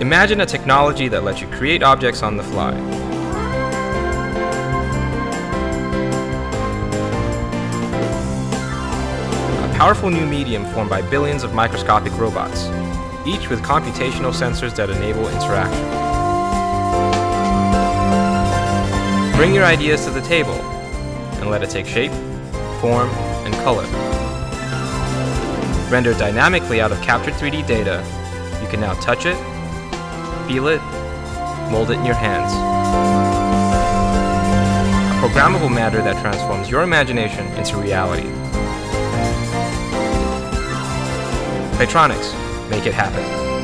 Imagine a technology that lets you create objects on the fly. A powerful new medium formed by billions of microscopic robots, each with computational sensors that enable interaction. Bring your ideas to the table and let it take shape, form, and color. Rendered dynamically out of captured 3D data, you can now touch it, feel it, mold it in your hands. A programmable matter that transforms your imagination into reality. Claytronics, make it happen.